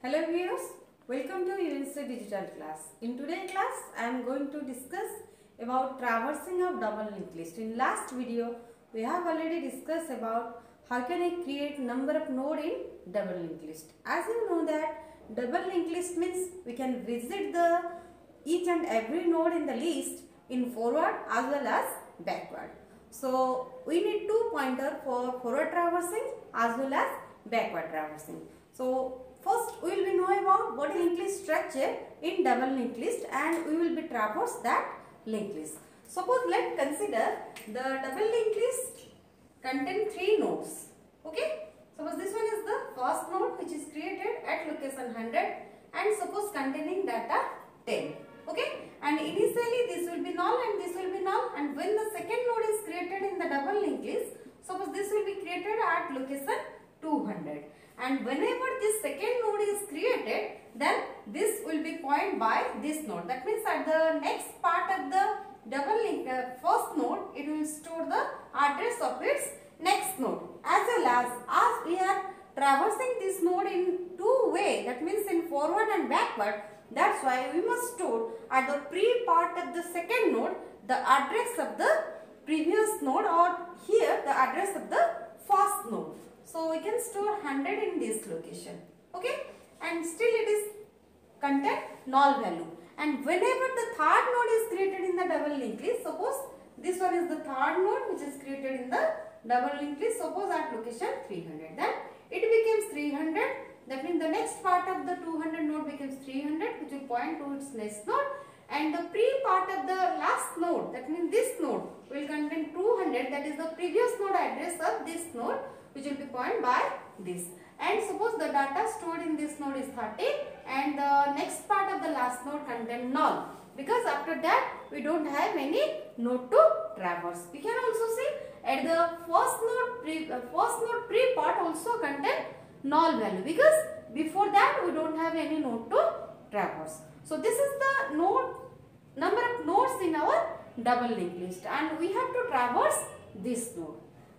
Hello viewers, welcome to UNC Digital class. In today's class, I am going to discuss about traversing of double linked list. In last video, we have already discussed about how can I create number of node in double linked list. As you know that double linked list means we can visit the each and every node in the list in forward as well as backward. So we need two pointer for forward traversing as well as backward traversing. So first we will be know about what is linked list structure in double linked list and we will be traverse that linked list. Suppose let consider the double linked list contain three nodes. Okay. Suppose this one is the first node which is created at location 100 and suppose containing data 10 okay and initially this will be null and this will be null and when the second node is created in the double linked list suppose this will be created at location 200 and whenever this second node is created then this will be pointed by this node that means at the next part of the double link uh, first node it will store the address of its next node as well as as we are traversing this node in two way that means in forward and backward that's why we must store at the pre part of the second node the address of the previous node or here the address of the first node. So we can store 100 in this location. Okay. And still it is contain null value. And whenever the third node is created in the double linked list, suppose this one is the third node which is created in the double linked list, suppose at location 300. Then it becomes 300 that means the next part of the 200 node becomes 300 which will point to its next node and the pre part of the last node that means this node will contain 200 that is the previous node address of this node which will be pointed by this and suppose the data stored in this node is 30 and the next part of the last node contain null because after that we don't have any node to traverse. We can also see at the first node pre, uh, first node pre part also contain null value because before that we don't have any node to traverse. So this is the node number of nodes in our double linked list and we have to traverse this node.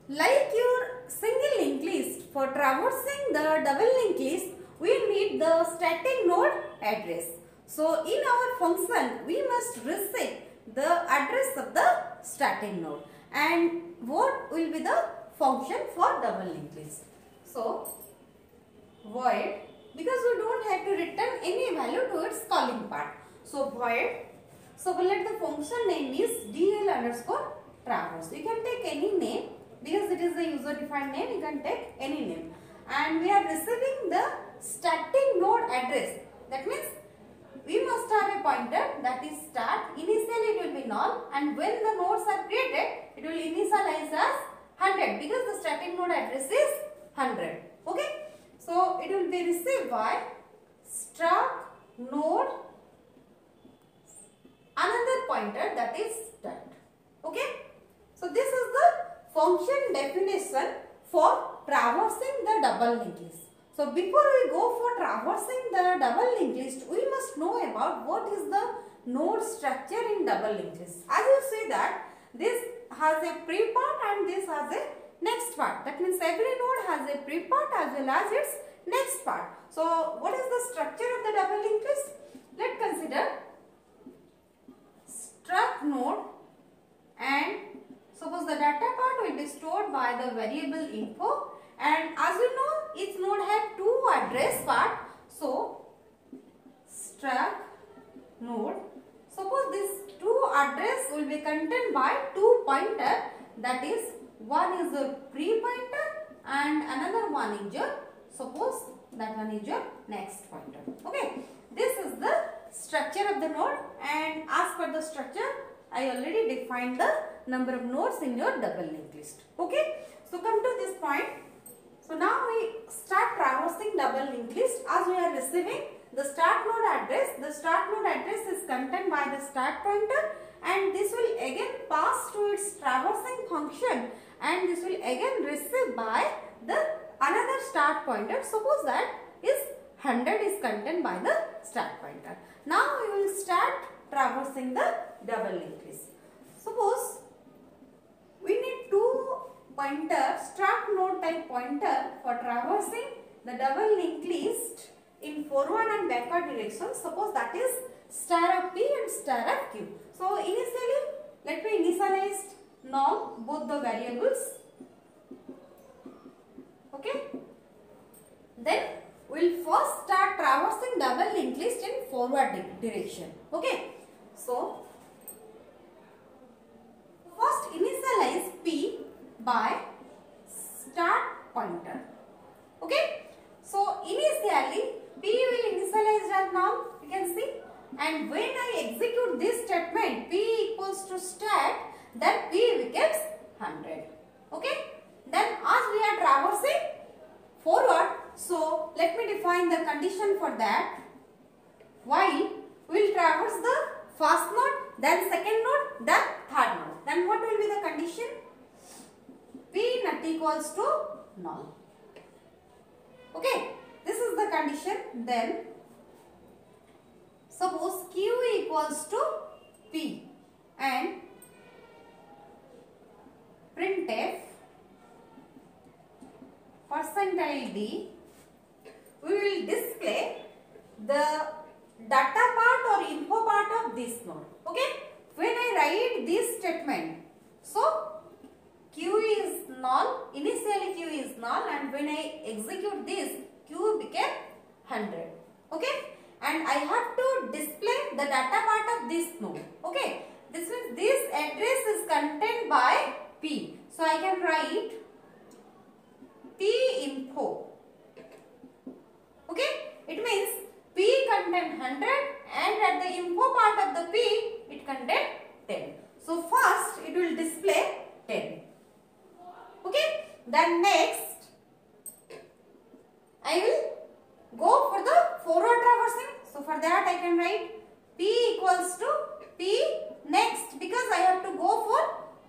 Like your single linked list for traversing the double linked list we need the static node address. So in our function we must receive the address of the static node and what will be the function for double linked list. So void because we don't have to return any value to its calling part. So void. So we'll let the function name is dl underscore traverse. You can take any name because it is a user defined name. You can take any name. And we are receiving the starting node address. That means we must have a pointer that is start. Initially it will be null and when the nodes are created it will initialize as 100 because the starting node address is 100. Okay. So it will be received by struct node another pointer that is start. Okay. So this is the function definition for traversing the double linked list. So before we go for traversing the double linked list, we must know about what is the node structure in double linked list. As you see that this has a pre part and this has a next part. That means every node has a pre part as well as its next part. So what is the structure of the double linked list? Let's consider struct node and suppose the data part will be stored by the variable info. And as you know each node have two address part. So struct node. Suppose this two address will be contained by two pointer. That is one is a pre pointer and another one is your suppose that one is your next pointer. Okay. This is the structure of the node. And as per the structure i already defined the number of nodes in your double linked list. Okay? So come to this point. So now we start traversing double linked list as we are receiving the start node address. The start node address is contained by the start pointer and this will again pass to its traversing function and this will again receive by the another start pointer. Suppose that is 100 is contained by the start pointer. Now we will start traversing the double list suppose we need two pointer struct node type pointer for traversing the double linked list in forward and backward direction. Suppose that is star of P and star of Q. So initially, let me initialize now both the variables. Okay. Then we will first start traversing double linked list in forward di direction. Okay. So first initialize P by start pointer. Okay. So initially P will initialize as now you can see and when I execute this statement P equals to stat then P becomes 100. Okay. Then as we are traversing forward so let me define the condition for that. While we will traverse the first node then second node then third node. Then what will be the condition? P not equals to null. Okay. This is the condition. Then suppose Q equals to P and printf percentile D we will display the data part or info part of this node. Okay. When I write this statement, so Q is null, initially Q is null and when I execute this, Q became 100. Okay. And I have to display the data part of this node. Okay. This means this address is contained by P. So I can write P info. Okay. It means P contain 100 and at the info part of the P it contain 10. So first it will display 10. Okay. Then next I will go for the forward traversing. So for that I can write P equals to P next because I have to go for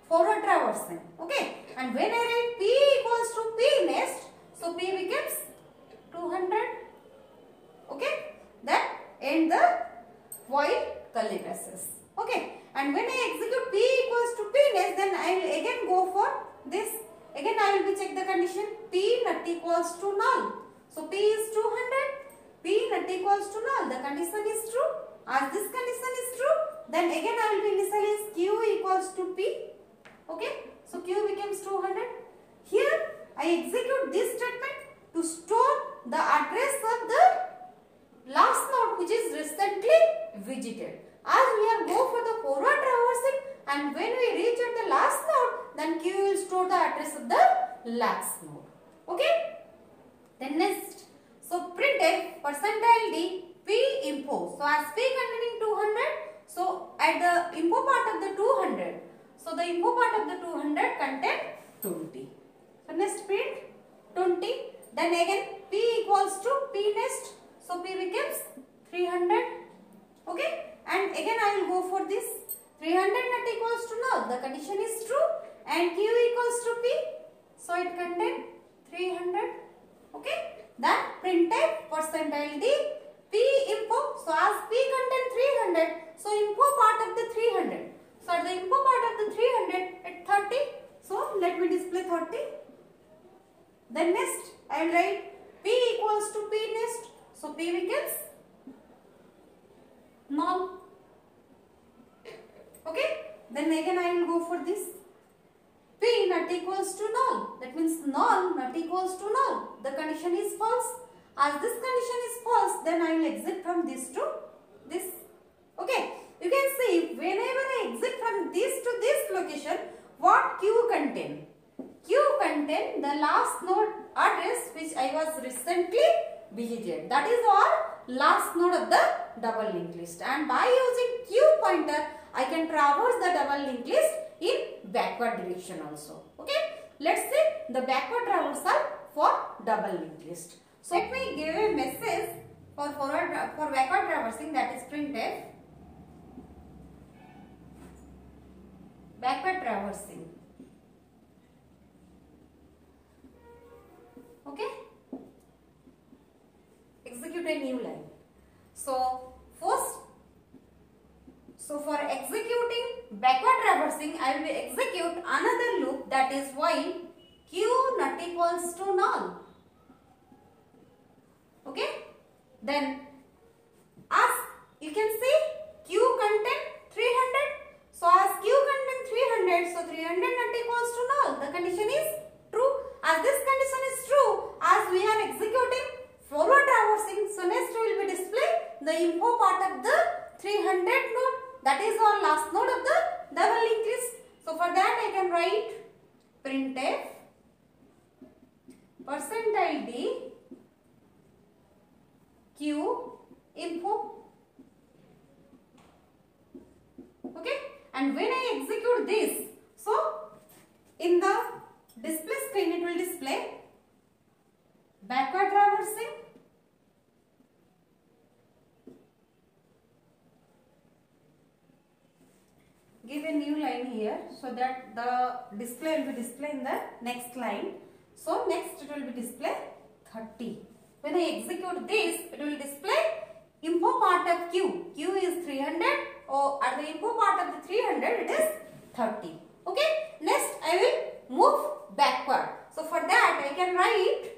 forward traversing. Okay. And when I write P equals to P next, so P becomes 200. Okay. Then end the while curly braces. Okay. And when I execute P equals to P next, then I will for this. Again I will be check the condition P not equals to null. So P is 200. P not equals to null. The condition is true. As this condition is true, then again I will be initialize Q equals to P. Okay. So Q becomes 200. Here I execute this statement to store the address of the last node which is recently visited. As we are go for the forward traversing and when we reach at the last node then Q will store the address of the last node. Okay. Then next. So printf percentile d p info. So as p containing 200. So at the info part of the 200. So the info part of the 200 contain 20. So next print 20. Then again p equals to p next. So p becomes 300. Okay. And again I will go for this. 300 not equals to null. The condition is true. And q equals to p. So it contain 300. Okay. Then printf percentile d p info. So as p contain 300. So info part of the 300. So at the info part of the 300 at 30. So let me display 30. Then next I will write p equals to p next. So p becomes null. Okay. Then again I will go for this. P not equals to null. That means null not equals to null. The condition is false. As this condition is false, then I will exit from this to this. Okay. You can see whenever I exit from this to this location, what Q contain? Q contain the last node address which I was recently visited. That is our last node of the double linked list. And by using Q pointer, I can traverse the double linked list in backward direction also. Okay. Let's see the backward traversal for double linked list. So let me give a message for forward for backward traversing that is printf backward traversing. Okay. Execute a new line. So first so for executing backward traversing, I will execute another loop that is while q not equals to null. Okay. Then as you can see q contain 300. So as q contain 300, so 300 not equals to null. The condition is true. As this condition is true, as we are executing forward traversing, so next will be displaying the info part of the 300 node. That is our last node of the double list. So for that I can write printf percentile d q info okay and when I execute this so in the display screen it will display backward traversing give a new line here so that the display will be displayed in the next line. So next it will be display 30 when I execute this it will display info part of q. Q is 300 or at the info part of the 300 it is 30 okay next I will move backward so for that I can write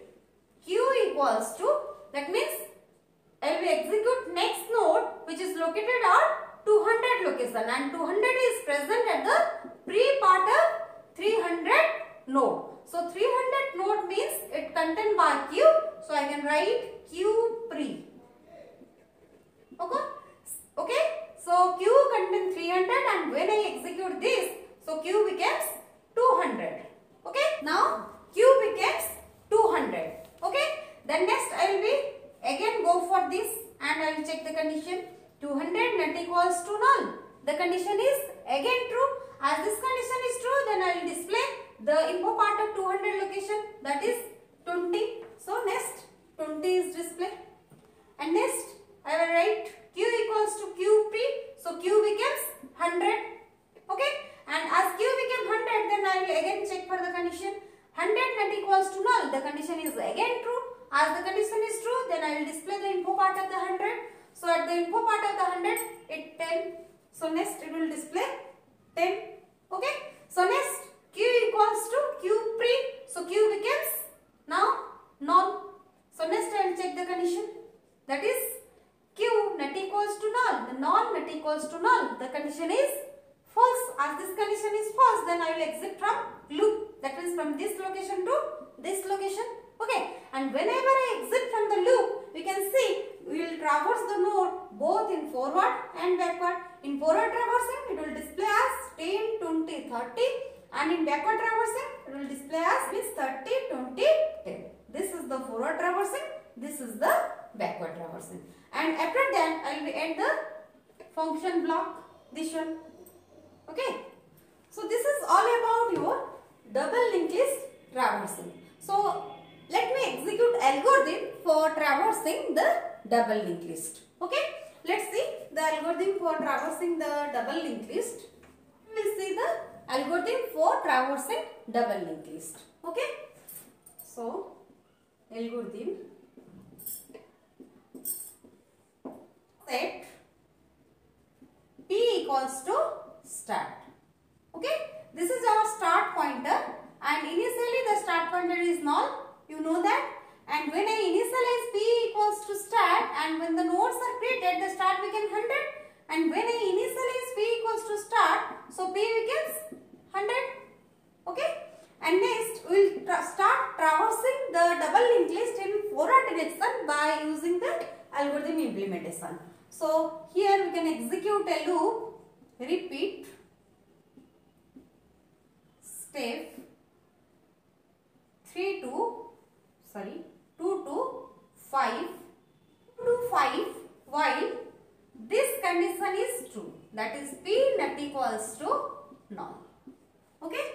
q equals to that means I will execute next node which is located at 200 location and 200 is present at the pre part of 300 node. So 300 node means it contain by q. So I can write q pre. Okay. Okay. So q contain 300 and when I execute this, so q becomes 200. Okay. Now q becomes 200. Okay. Then next I will be again go for this and I will check the condition. 200 not equals to null. The condition is again true. As this condition is true, then I will display the info part of 200 location that is 20. So next 20 is display. And next I will write q equals to q pre. So q becomes 100. Okay. And as q becomes 100, then I will again check for the condition. 100 not equals to null. The condition is again true. As the condition is true, then I will display the info part of the 100. So at the info part of the 100, it 10. So next it will display 10. Okay. So next q equals to q pre. So q becomes now null. So next I will check the condition. That is q not equals to null. The null not equals to null. The condition is false. As this condition is false, then I will exit from loop. That means from this location to this location. Okay. And whenever I exit from the loop, we can see we will traverse the node both in forward and backward. In forward traversing, it will display as 10, 20, 30 and in backward traversing, it will display as means 30, 20, 10. This is the forward traversing, this is the backward traversing. And after that, I will add the function block, this one. Okay. So this is all about your double linked list traversing. So let me execute algorithm for traversing the double linked list. Okay. Let's see the algorithm for traversing the double linked list. We will see the algorithm for traversing double linked list. Okay. So algorithm set. P equals to start. Okay. This is our start pointer. And initially the start pointer is null. You know that? And when I initialize p equals to start and when the nodes are created the start becomes 100 and when I initialize p equals to start so p becomes 100 okay and next we will tra start traversing the double linked list in forward direction by using the algorithm implementation. So here we can execute a loop repeat step 3 to sorry 2 to 5 to 5 while this condition is true. That is p not equals to null okay?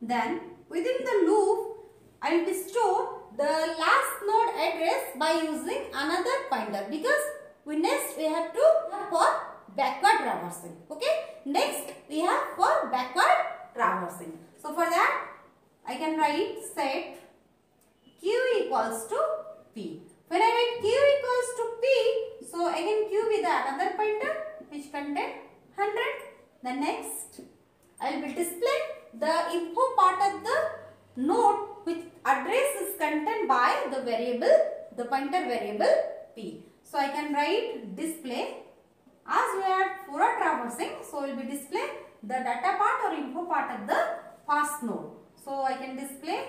Then within the loop I will store the last node address by using another pointer because we next we have to for backward traversing okay next we have for backward traversing so for that I can write set q equals to p. When I write q equals to p, so again q with another pointer which contain 100. The next, I will display the info part of the node which address is contained by the variable, the pointer variable p. So I can write display as we are for traversing. So will be display the data part or info part of the pass node. So I can display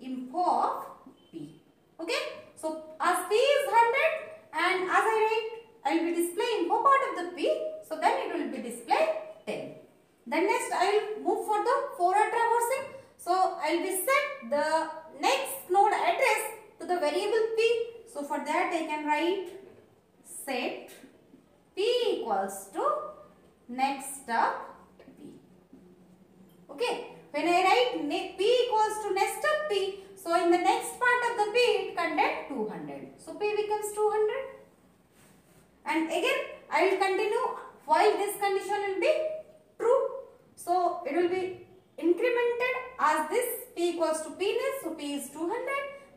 info of P. Okay. So as P is 100 and as I write I will be display info part of the P. So then it will be display 10. Then next I will move for the forward traversing. So I will set the next node address to the variable P. So for that I can write set P equals to next up P. Okay. When I write P equals to next up P, so in the next part of the P it contains 200. So P becomes 200. And again I will continue while this condition will be. So it will be incremented as this P equals to P next. So P is 200.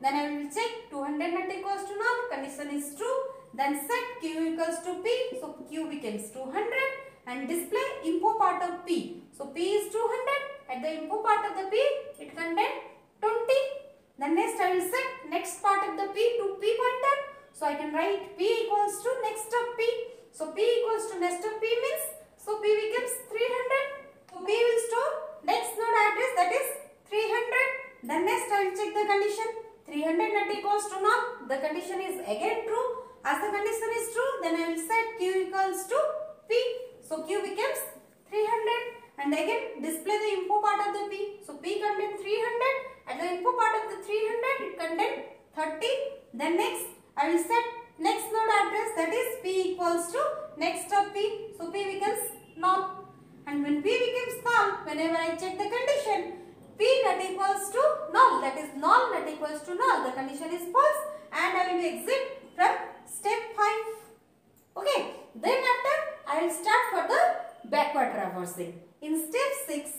Then I will check 200 not equals to null. Condition is true. Then set Q equals to P. So Q becomes 200 and display info part of P. So P is 200. At the info part of the P, it contains 20. Then next I will set next part of the P to P pointer. So I can write P equals to next of P. So P equals to next of P means, so P becomes 300. P will store next node address that is 300. Then next I will check the condition. 300 not equals to null. The condition is again true. As the condition is true, then I will set Q equals to P. So Q becomes 300 and again display the info part of the P. So P contains 300 and the info part of the 300 it contains 30. Then next I will set next node address that is P equals to next of P. So P becomes null and when P becomes null whenever I check the condition P not equals to null that is null not equals to null the condition is false and I will exit from step 5. Okay then after I will start for the backward traversing. In step 6,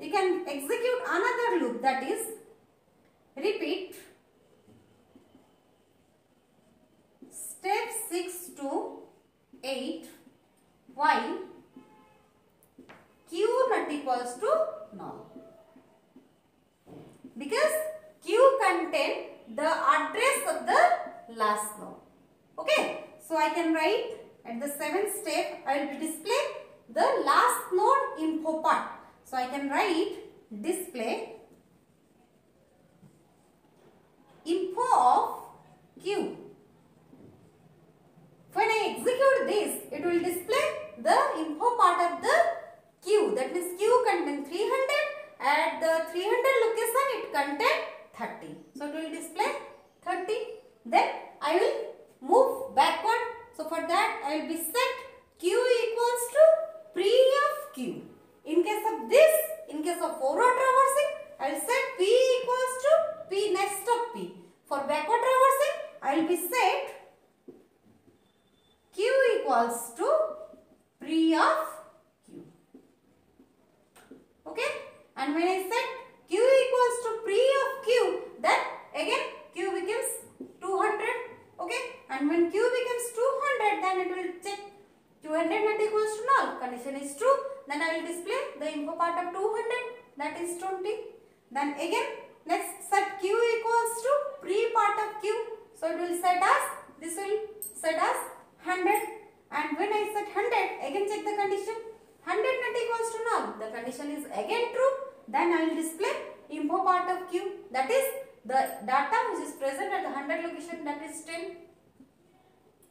you can execute another loop that is repeat step 6 to 8 while equals to null. Because q contain the address of the last node. Okay. So I can write at the seventh step I will display the last node info part. So I can write display info of Q. When I execute this, it will display the info part of the Q. That means Q contains 300. At the 300 location, it contains 30. So it will display 30. Then I will move backward. So for that, I will be set Q equals to pre of Q. In case of this, in case of forward traversing, I will set P equals to P next of P. For backward traversing, I will be set Q equals to pre of. Okay? And when I set Q equals to pre of Q, then again Q becomes 200. Okay? And when Q becomes 200, then it will check 200 not equals to null. Condition is true. Then I will display the info part of 200 that is 20. Then again let's set q equals to pre part of q. So it will set as this will set as 100 and when I set 100 again check the condition 100 not equals to null. The condition is again true. Then I will display info part of q that is the data which is present at the 100 location that is 10.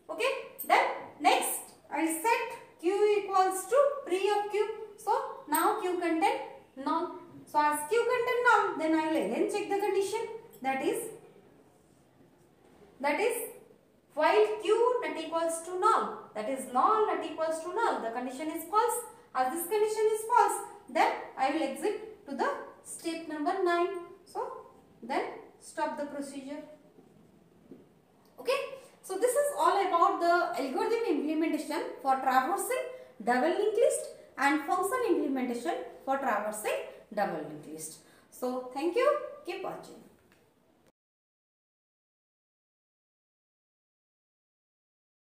Okay. Then next I set Q equals to pre of Q. So now Q contain null. So as Q contain null, then I will again check the condition. That is, that is while Q not equals to null. That is null not equals to null. The condition is false. As this condition is false, then I will exit to the step number 9. So then stop the procedure. Okay. So this is all about the algorithm implementation for traversing double linked list and function implementation for traversing double linked list. So thank you. Keep watching.